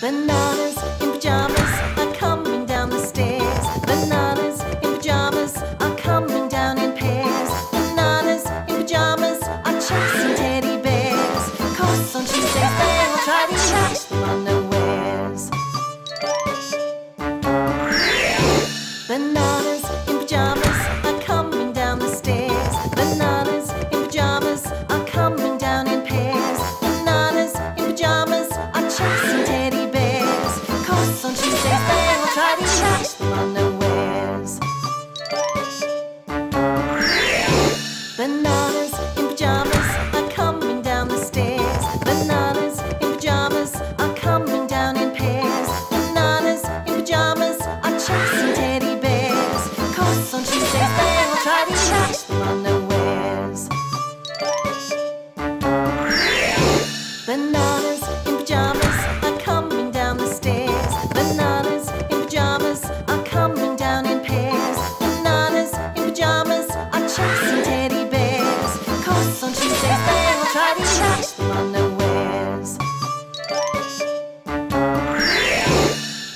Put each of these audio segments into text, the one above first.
But Bananas in pajamas are coming down the stairs. Bananas in pajamas are coming down in pairs. Bananas in pajamas are chasing teddy bears. Cause on Tuesdays they will try to catch.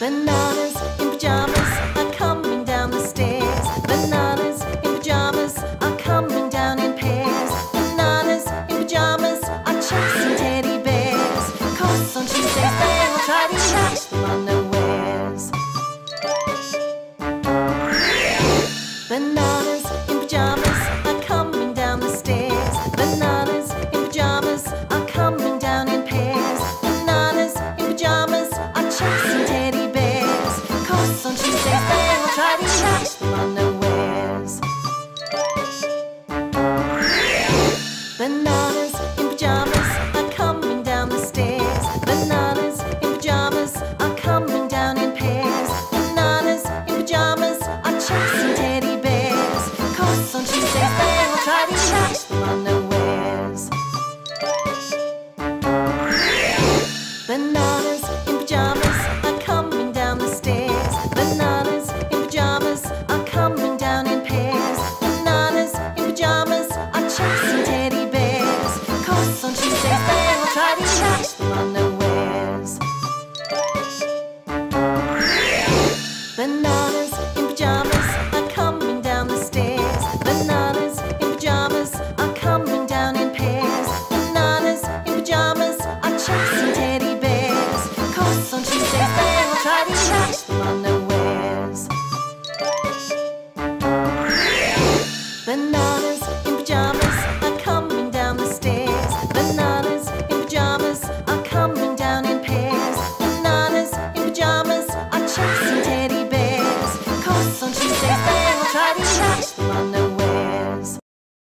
and out unawares. Bananas in pajamas are coming down the stairs. Bananas in pajamas are coming down in pairs. Bananas in pajamas are chasing teddy bears. Cause on Tuesdays they will try to catch them unawares. Bananas Don't you say stay or try to